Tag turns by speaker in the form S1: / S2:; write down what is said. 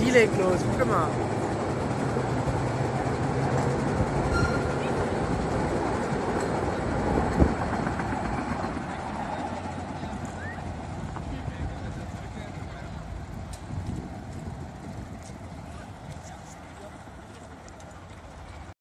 S1: Die legt los. Guck mal.